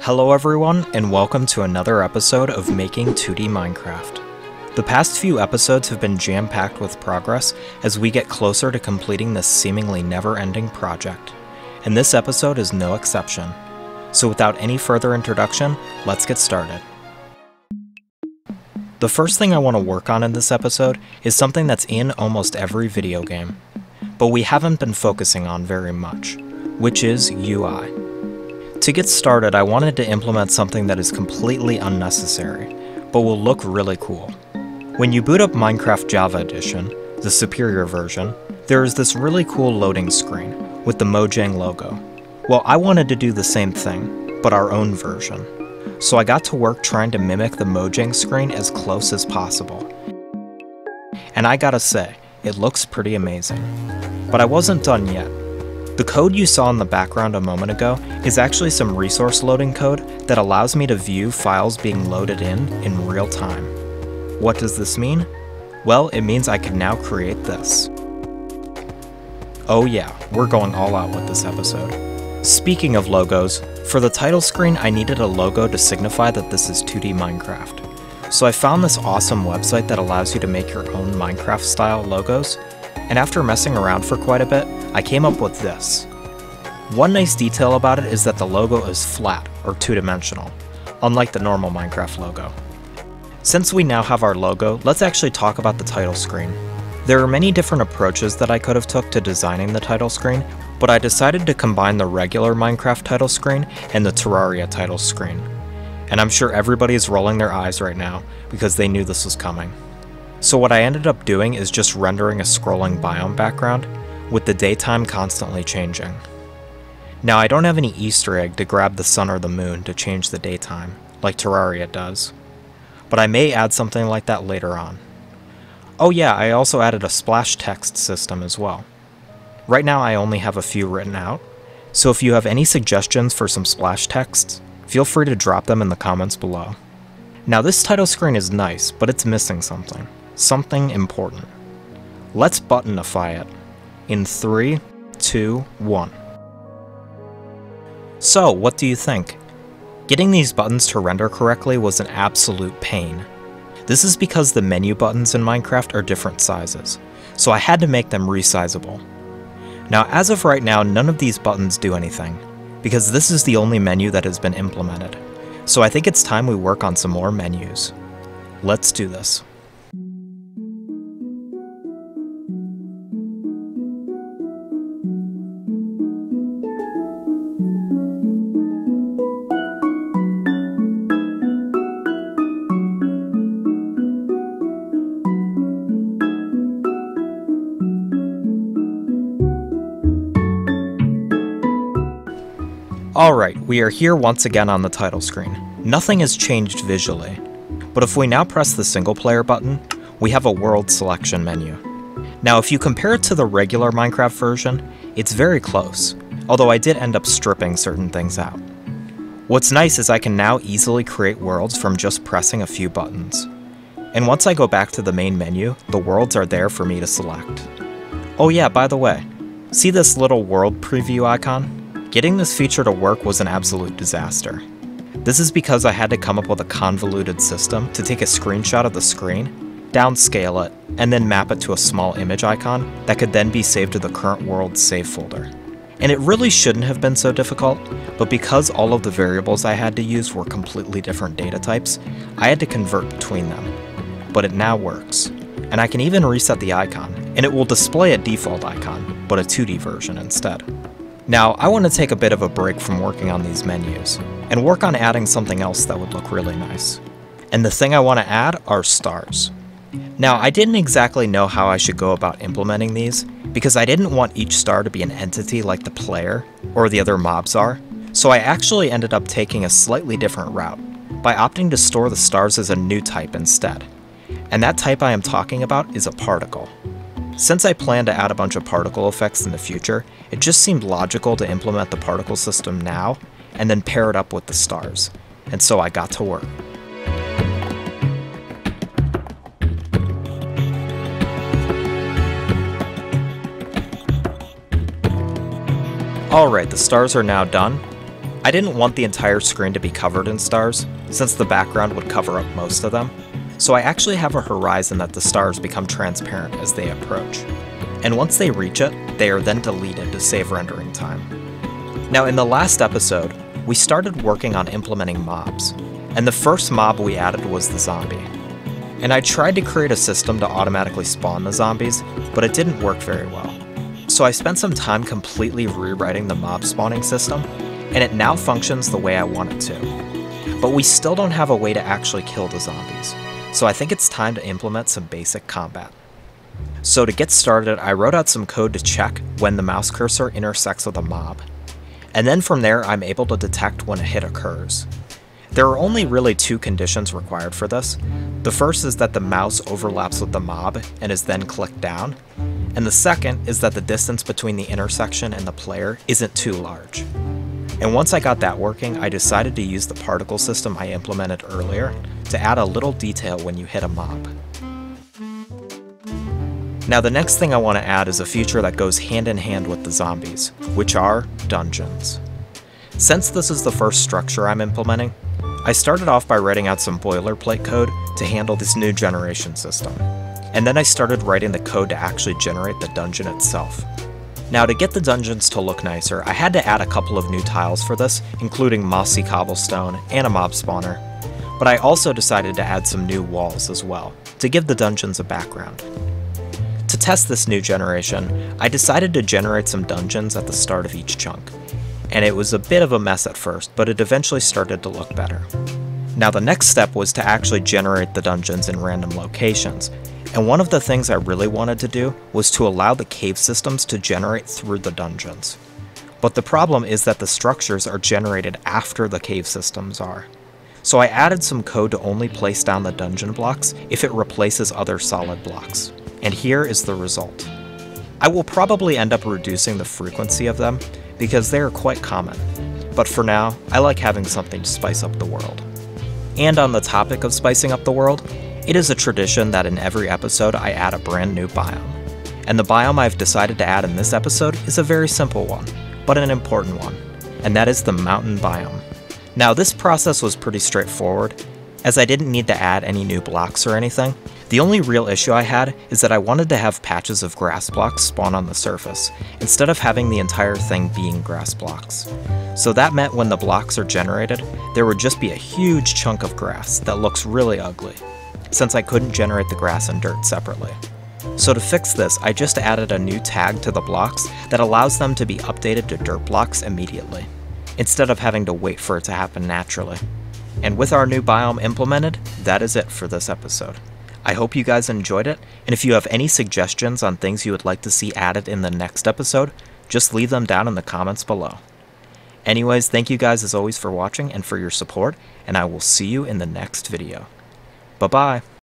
Hello everyone, and welcome to another episode of Making 2D Minecraft. The past few episodes have been jam-packed with progress as we get closer to completing this seemingly never-ending project, and this episode is no exception. So without any further introduction, let's get started. The first thing I want to work on in this episode is something that's in almost every video game, but we haven't been focusing on very much, which is UI. To get started, I wanted to implement something that is completely unnecessary, but will look really cool. When you boot up Minecraft Java Edition, the superior version, there is this really cool loading screen with the Mojang logo. Well, I wanted to do the same thing, but our own version. So I got to work trying to mimic the Mojang screen as close as possible. And I gotta say, it looks pretty amazing. But I wasn't done yet. The code you saw in the background a moment ago is actually some resource loading code that allows me to view files being loaded in in real time. What does this mean? Well, it means I can now create this. Oh yeah, we're going all out with this episode. Speaking of logos, for the title screen I needed a logo to signify that this is 2D Minecraft. So I found this awesome website that allows you to make your own Minecraft style logos, and after messing around for quite a bit, I came up with this. One nice detail about it is that the logo is flat, or two-dimensional, unlike the normal Minecraft logo. Since we now have our logo, let's actually talk about the title screen. There are many different approaches that I could have took to designing the title screen, but I decided to combine the regular Minecraft title screen and the Terraria title screen. And I'm sure everybody is rolling their eyes right now, because they knew this was coming. So what I ended up doing is just rendering a scrolling biome background, with the daytime constantly changing. Now I don't have any easter egg to grab the sun or the moon to change the daytime, like Terraria does. But I may add something like that later on. Oh yeah, I also added a splash text system as well. Right now I only have a few written out, so if you have any suggestions for some splash texts, feel free to drop them in the comments below. Now this title screen is nice, but it's missing something. Something important. Let's buttonify it. In three, two, one. So, what do you think? Getting these buttons to render correctly was an absolute pain. This is because the menu buttons in Minecraft are different sizes, so I had to make them resizable. Now as of right now, none of these buttons do anything, because this is the only menu that has been implemented, so I think it's time we work on some more menus. Let's do this. Alright, we are here once again on the title screen. Nothing has changed visually, but if we now press the single player button, we have a world selection menu. Now if you compare it to the regular Minecraft version, it's very close, although I did end up stripping certain things out. What's nice is I can now easily create worlds from just pressing a few buttons. And once I go back to the main menu, the worlds are there for me to select. Oh yeah, by the way, see this little world preview icon? Getting this feature to work was an absolute disaster. This is because I had to come up with a convoluted system to take a screenshot of the screen, downscale it, and then map it to a small image icon that could then be saved to the current world save folder. And it really shouldn't have been so difficult, but because all of the variables I had to use were completely different data types, I had to convert between them. But it now works. And I can even reset the icon, and it will display a default icon, but a 2D version instead. Now, I want to take a bit of a break from working on these menus, and work on adding something else that would look really nice. And the thing I want to add are stars. Now, I didn't exactly know how I should go about implementing these, because I didn't want each star to be an entity like the player, or the other mobs are, so I actually ended up taking a slightly different route, by opting to store the stars as a new type instead. And that type I am talking about is a particle. Since I plan to add a bunch of particle effects in the future, it just seemed logical to implement the particle system now, and then pair it up with the stars. And so I got to work. Alright, the stars are now done. I didn't want the entire screen to be covered in stars, since the background would cover up most of them, so I actually have a horizon that the stars become transparent as they approach. And once they reach it, they are then deleted to save rendering time. Now in the last episode, we started working on implementing mobs, and the first mob we added was the zombie. And I tried to create a system to automatically spawn the zombies, but it didn't work very well. So I spent some time completely rewriting the mob spawning system, and it now functions the way I want it to. But we still don't have a way to actually kill the zombies, so I think it's time to implement some basic combat. So to get started, I wrote out some code to check when the mouse cursor intersects with a mob. And then from there, I'm able to detect when a hit occurs. There are only really two conditions required for this. The first is that the mouse overlaps with the mob and is then clicked down, and the second is that the distance between the intersection and the player isn't too large. And once I got that working, I decided to use the particle system I implemented earlier to add a little detail when you hit a mob. Now the next thing I want to add is a feature that goes hand in hand with the zombies, which are dungeons. Since this is the first structure I'm implementing, I started off by writing out some boilerplate code to handle this new generation system, and then I started writing the code to actually generate the dungeon itself. Now to get the dungeons to look nicer, I had to add a couple of new tiles for this, including mossy cobblestone and a mob spawner, but I also decided to add some new walls as well, to give the dungeons a background. To test this new generation, I decided to generate some dungeons at the start of each chunk, and it was a bit of a mess at first, but it eventually started to look better. Now the next step was to actually generate the dungeons in random locations, and one of the things I really wanted to do was to allow the cave systems to generate through the dungeons. But the problem is that the structures are generated after the cave systems are. So I added some code to only place down the dungeon blocks if it replaces other solid blocks. And here is the result. I will probably end up reducing the frequency of them because they are quite common. But for now, I like having something to spice up the world. And on the topic of spicing up the world, it is a tradition that in every episode I add a brand new biome. And the biome I've decided to add in this episode is a very simple one, but an important one, and that is the mountain biome. Now this process was pretty straightforward, as I didn't need to add any new blocks or anything, the only real issue I had is that I wanted to have patches of grass blocks spawn on the surface, instead of having the entire thing being grass blocks. So that meant when the blocks are generated, there would just be a huge chunk of grass that looks really ugly, since I couldn't generate the grass and dirt separately. So to fix this, I just added a new tag to the blocks that allows them to be updated to dirt blocks immediately, instead of having to wait for it to happen naturally. And with our new biome implemented, that is it for this episode. I hope you guys enjoyed it, and if you have any suggestions on things you would like to see added in the next episode, just leave them down in the comments below. Anyways, thank you guys as always for watching and for your support, and I will see you in the next video. Bye bye!